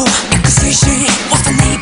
Accusation was the name